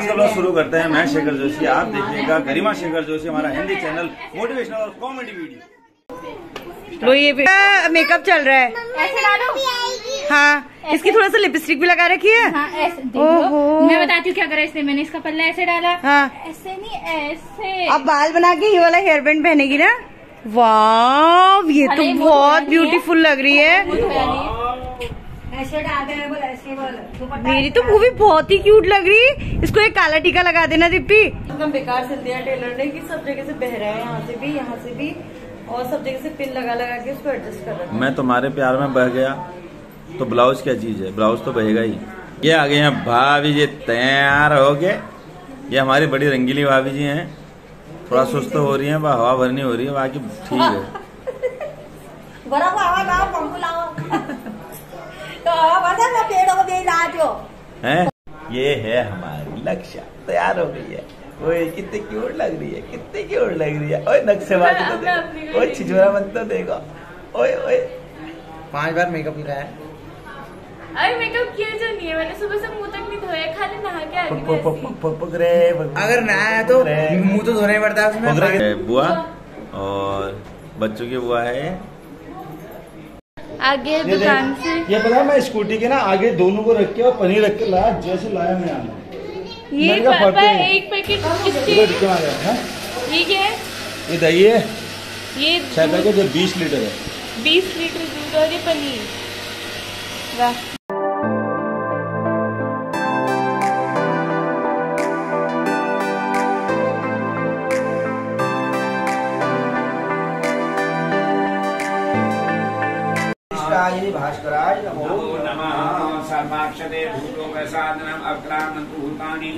आज का ब्लॉग शुरू करते हैं। मैं शेखर जोशी आप देखिएगा गरिमा शेखर जोशी हमारा हिंदी चैनल मोटिवेशनल और कॉमेडी वीडियो वो ये मेकअप चल रहा है। ऐसे डालो हाँ इसकी थोड़ा सा लिपस्टिक भी लगा रखी है। हाँ ऐसे ओहो। मैं बताती हूँ क्या करा इसने मैंने इसका पल्ला ऐसे डाला हाँ। ऐसे नहीं ऐसे। अब बाल बना के ये वाला हेयर बैंड पहनेगी ना? वाह ये तो बहुत तो है। ब्यूटीफुल लग रही है। मेरी तो मूवी बहुत ही क्यूट लग रही। इसको एक काला टीका लगा देना दीप्ति। एकदम बेकार सिल दिया टेलर ने कि सब जगह से बह रहा है यहाँ से भी यहाँ से भी और सब जगह से पिन लगा लगा के उसको एडजस्ट कर रहा मैं तुम्हारे प्यार में बह गया तो ब्लाउज क्या चीज़ है? ब्लाउज तो बहेगा ही। ये आ गए हैं भाभी जी तैयार हो गए। ये हमारी बड़ी रंगीली भाभी जी हैं। थोड़ा सुस्त हो रही हैं हवा भरनी हो रही है बाकी ठीक है। तो हवा बता पेड़ों को दे रहा जो। हैं? ये है हमारी लक्ष्य। तैयार हो गई है। ओए कितनी क्यूट लग रही है कितनी क्यूट लग रही है। ओए नक्शे बाजी तो देखो। ओए छिछोरा मत तो देखो। ओए ओए। पाँच बार मेकअप किया है अरे मेकअप किया जो नहीं है। मैंने सुबह से मुँह तक नहीं धोया खाली नहा के आ गई पक पक पक पक रे अगर ना आया तो। मुँह तो धोना ही पड़ता है उसमें। बुआ। और बच्चों की बुआ है आगे दुकान से। ये पता है मैं स्कूटी के ना आगे दोनों को रख के और पनीर रख के लाया जैसे लाया मैं आना। ये पापा। एक पैकेट गया हाँ? ये क्या है? ये दही है। ये छह पैकेट जो बीस लीटर है। बीस लीटर दूध और ये पनीर। वाह। भास्कराय नमो नमो सर्वाक्षते भूतो प्रसादनम् अक्रामन्तु भूतानि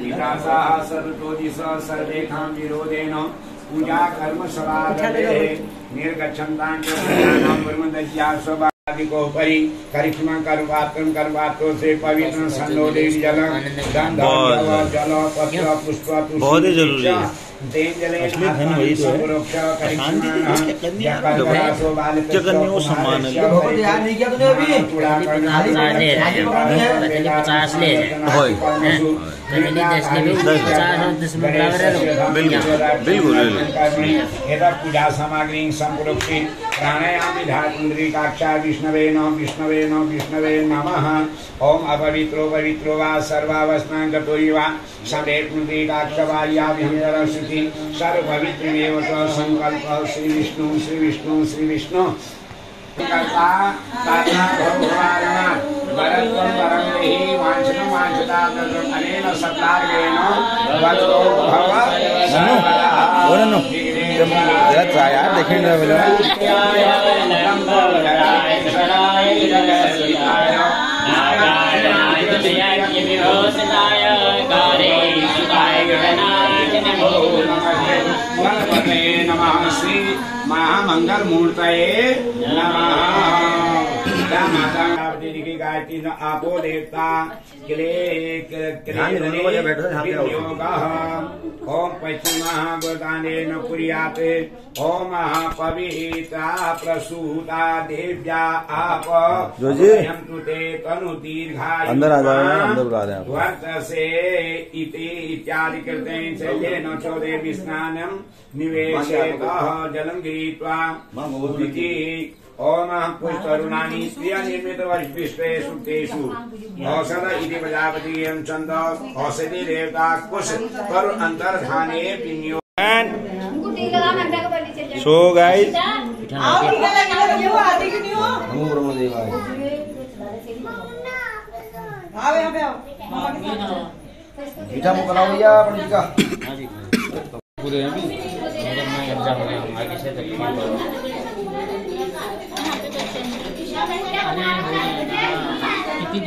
विकासाः सर्वतोदिशः सर्वेषां विरोधेन। पूजा कर्म समारभे निर्गच्छन्तां ब्रह्मदज्या स्वभादिकोपरि करिष्मा कर्वात्रो से पवित्र सन्नो देवी जल। गंध बहुत जल पत्र पुष्प पुष्प बहुत ही ज़रूरी है। असली धन वही तो है। शांति की क्या करनी क्या करनी वो सम्मान है। भगवत नहीं किया तूने अभी पचास ले होय फैमिली दस ले भी पचास और दस में बराबर है लोग बिल्कुल बिल्कुल सामग्री संप्रोक्षि प्राणायाम धातुन्द्रिकाक्षा विष्णवे न विष्णवे न विष्णवे नमः। ओम अपवित्रो पवित्रो वा सर्वावस्थां गतो वा समेत्मुद्रिकाक्षवायाभिहरश्रुति सर्वपवित्रमेव च संकल्प श्री विष्णु श्री विष्णु श्री विष्णु अनेन भव सर्वदा बोलो गलत रहा यार नमः श्री महामंगल मूर्त नमः। माता देवी की गायत्री न आपो देवता किले से ओम पश्चिमः गोदानेन ओम पविता प्रसूता देव्या आप ते तनु दीर्घायु अंदर आ जाओ, अंदर बुला रहे हैं आपको। वर्तसे इति इत्यादि कृते शल्येन चोदे स्नानं निवेशेतः जलं गृहीत्वा ओम पुष्परुणानि प्रियनिर्मितवशिष्टेषु तेषु औषध इति प्रजापति एवं छन्द औषधि देवता कुश पर अंतर्धाने पिन्यो। सो गाइस आओ टीका लगा लो ये वो आते क्यों नहीं हो नमो ब्रह्मदेवाय आओ यहाँ पे आओ मामा के साथ मीठा मुँह कराओ भैया पंडित का मेरे में गंजा हो गया आगे से तक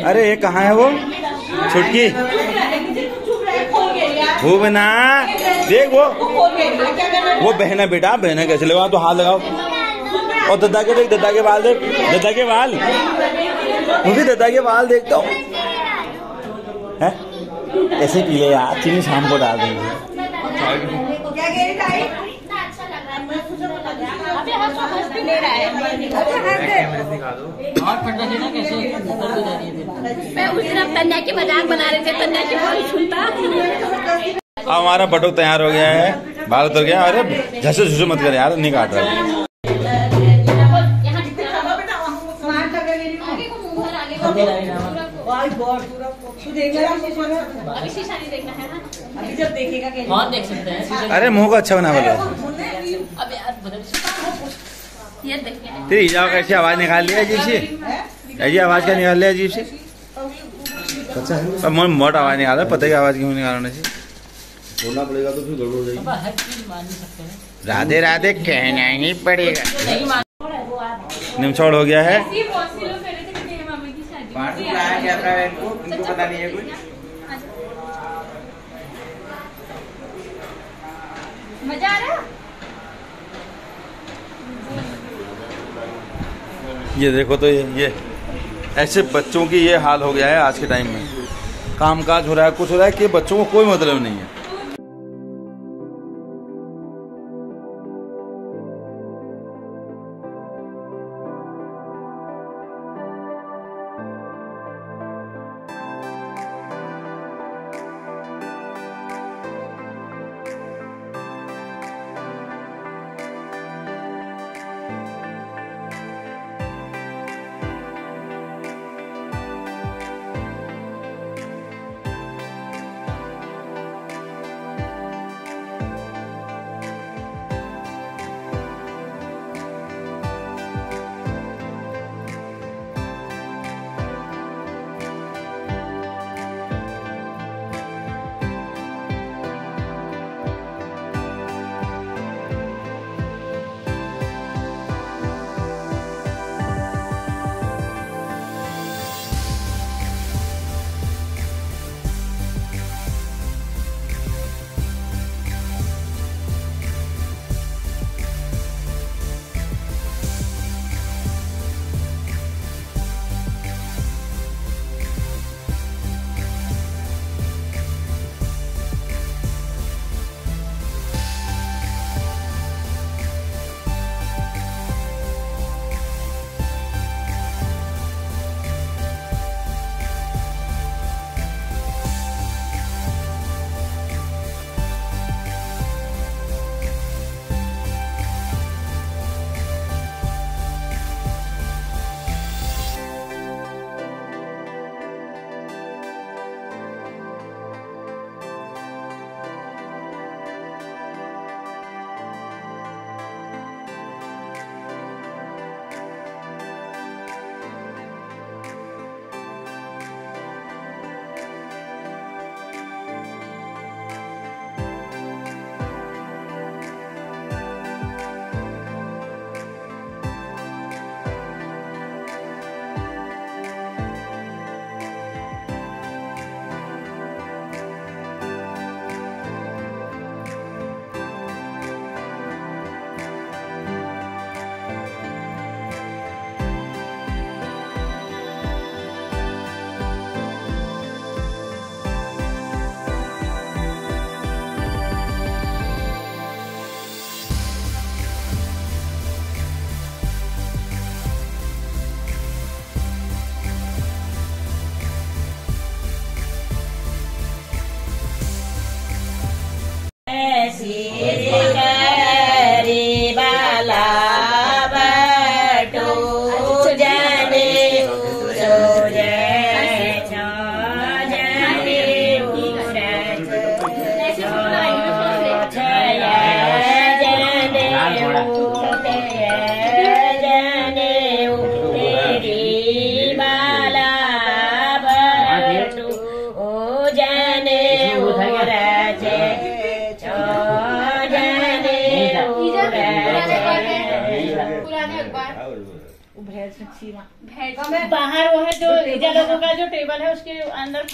अरे, ये कहाँ है वो? छुटकी। वो बना। देख वो। वो बहना बेटा, बहना कैसे लगाओ तो हाथ लगाओ। और दद्दा के देख दद्दा के बाल देख। दद्दा के बाल। मुझे दद्दा के बाल देखता हूँ। ऐसे पी ले यार? चीनी शाम को डाल देंगे। अबे हम समझ भी ले रहा है अच्छा हंस दे और ठंडा देना कैसे मैं उस दिन अब तन्या की मज़ाक बना रहे थे तन्या की सुनता हमारा बटुक तैयार हो गया है बाल उतर गया अरे झसे झुसे मत कर यार नहीं काट रहा है। आगे को मुँह भर आगे को पूरा को। अभी है जब देखेगा कि बहुत देख सकते हैं अरे मुँह को अच्छा बना बोलो अब यार बदल ये देखिए। तेरी ईजाओ कैसी आवाज़ निकाल लिया अजीब सी? ऐसी आवाज़ क्या निकाल लिया अजीब सी? अब मोट मोट आवाज़ निकाला पता ही आवाज़ क्यों निकालने से बोलना पड़ेगा तो फिर गड़बड़ हो जाएगी। हर चीज़ मान नहीं सकते हैं राधे राधे कहना ही पड़ेगा। नहीं मान निमछोड़ हो गया है। ये बहुत से लोग कह रहे थे कि मेरी मम्मी की शादी पार्ट में में आया क्या था इनको इनको पता नहीं है कुछ मज़ा आ रहा है ये देखो तो ये ये, ऐसे बच्चों की ये हाल हो गया है आज के टाइम में। काम काज हो रहा है, कुछ हो रहा है कि बच्चों को कोई मतलब नहीं है। Brasil. बाहर वो है जो लोगों का जो टेबल है उसके अंदर